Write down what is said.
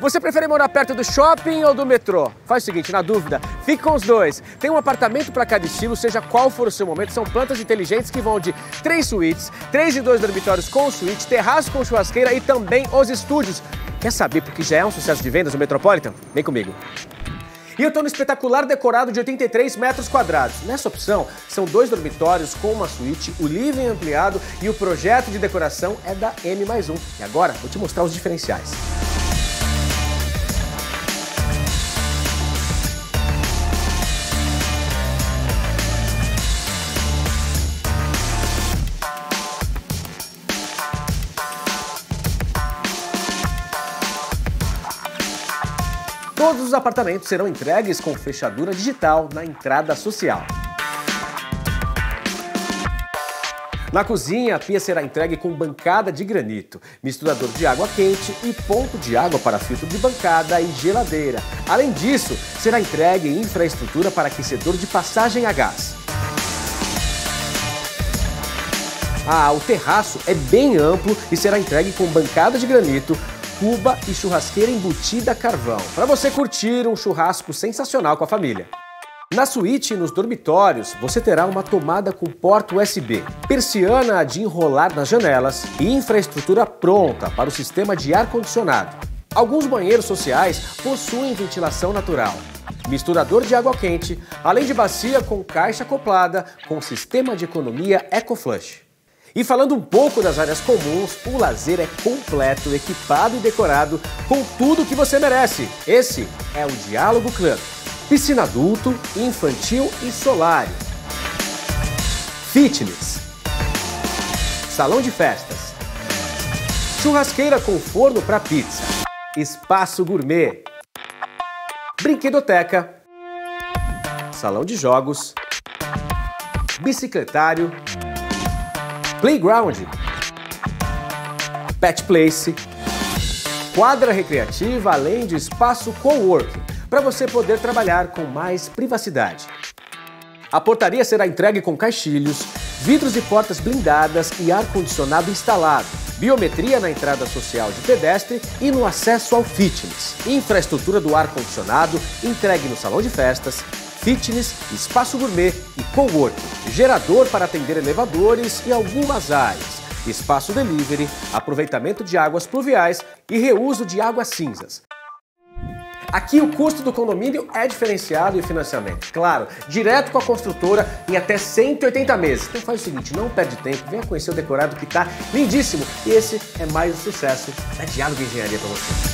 Você prefere morar perto do shopping ou do metrô? Faz o seguinte, na dúvida, fique com os dois. Tem um apartamento para cada estilo, seja qual for o seu momento. São plantas inteligentes que vão de três suítes, três e dois dormitórios com suíte, terraço com churrasqueira e também os estúdios. Quer saber porque já é um sucesso de vendas no Metropolitan? Vem comigo. E eu estou no espetacular decorado de 83 metros quadrados. Nessa opção, são dois dormitórios com uma suíte, o living ampliado e o projeto de decoração é da M mais um. E agora, vou te mostrar os diferenciais. Todos os apartamentos serão entregues com fechadura digital na entrada social. Na cozinha, a pia será entregue com bancada de granito, misturador de água quente e ponto de água para filtro de bancada e geladeira. Além disso, será entregue infraestrutura para aquecedor de passagem a gás. Ah, o terraço é bem amplo e será entregue com bancada de granito, cuba e churrasqueira embutida a carvão, para você curtir um churrasco sensacional com a família. Na suíte e nos dormitórios, você terá uma tomada com porta USB, persiana de enrolar nas janelas e infraestrutura pronta para o sistema de ar-condicionado. Alguns banheiros sociais possuem ventilação natural, misturador de água quente, além de bacia com caixa acoplada com sistema de economia EcoFlush. E falando um pouco das áreas comuns, o lazer é completo, equipado e decorado com tudo que você merece. Esse é o Diálogo Club. Piscina adulto, infantil e solar. Fitness. Salão de festas. Churrasqueira com forno para pizza. Espaço gourmet. Brinquedoteca. Salão de jogos. Bicicletário playground, pet place, quadra recreativa, além de espaço coworking, para você poder trabalhar com mais privacidade. A portaria será entregue com caixilhos, vidros e portas blindadas e ar-condicionado instalado, biometria na entrada social de pedestre e no acesso ao fitness, infraestrutura do ar-condicionado entregue no salão de festas, fitness, espaço gourmet e coworking, gerador para atender elevadores e algumas áreas, espaço delivery, aproveitamento de águas pluviais e reuso de águas cinzas. Aqui o custo do condomínio é diferenciado e o financiamento, claro, direto com a construtora em até 180 meses. Então faz o seguinte, não perde tempo, venha conhecer o decorado que está lindíssimo. E esse é mais um sucesso da Diálogo Engenharia para você.